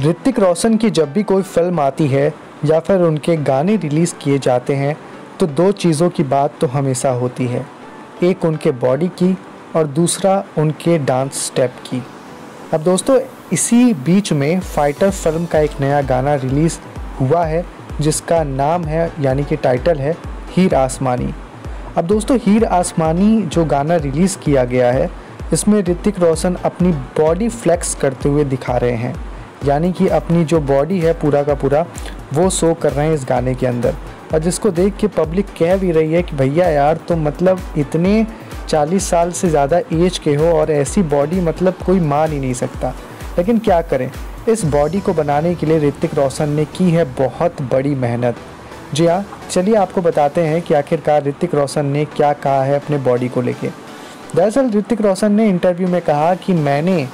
ऋतिक रोशन की जब भी कोई फ़िल्म आती है या फिर उनके गाने रिलीज़ किए जाते हैं तो दो चीज़ों की बात तो हमेशा होती है। एक उनके बॉडी की और दूसरा उनके डांस स्टेप की। अब दोस्तों, इसी बीच में फाइटर फ़िल्म का एक नया गाना रिलीज़ हुआ है, जिसका नाम है, यानी कि टाइटल है, हीर आसमानी। अब दोस्तों, हीर आसमानी जो गाना रिलीज़ किया गया है, इसमें ऋतिक रोशन अपनी बॉडी फ्लेक्स करते हुए दिखा रहे हैं। यानी कि अपनी जो बॉडी है पूरा का पूरा, वो शो कर रहे हैं इस गाने के अंदर। और जिसको देख के पब्लिक कह भी रही है कि भैया यार तो मतलब इतने 40 साल से ज़्यादा एज के हो और ऐसी बॉडी मतलब कोई मान ही नहीं सकता। लेकिन क्या करें? इस बॉडी को बनाने के लिए ऋतिक रोशन ने की है बहुत बड़ी मेहनत। जी हाँ चलिए आपको बताते हैं कि आखिरकार ऋतिक रोशन ने क्या कहा है अपने बॉडी को लेके। दरअसल ऋतिक रोशन ने इंटरव्यू में कहा कि मैंने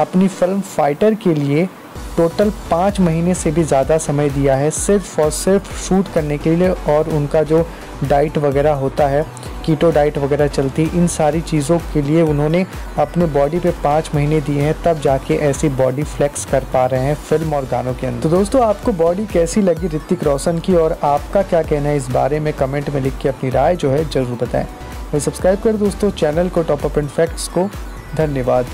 अपनी फ़िल्म फाइटर के लिए टोटल पाँच महीने से भी ज़्यादा समय दिया है सिर्फ़ और सिर्फ़ शूट करने के लिए और उनका जो डाइट वगैरह होता है, कीटो डाइट वगैरह चलती, इन सारी चीज़ों के लिए उन्होंने अपने बॉडी पे पाँच महीने दिए हैं, तब जाके ऐसी बॉडी फ्लेक्स कर पा रहे हैं फ़िल्म और गानों के अंदर। तो दोस्तों, आपको बॉडी कैसी लगी ऋतिक रोशन की और आपका क्या कहना है इस बारे में कमेंट में लिख के अपनी राय जो है ज़रूर बताएँ। सब्सक्राइब कर दोस्तों, चैनल को टॉप अप फैक्ट्स को। धन्यवाद।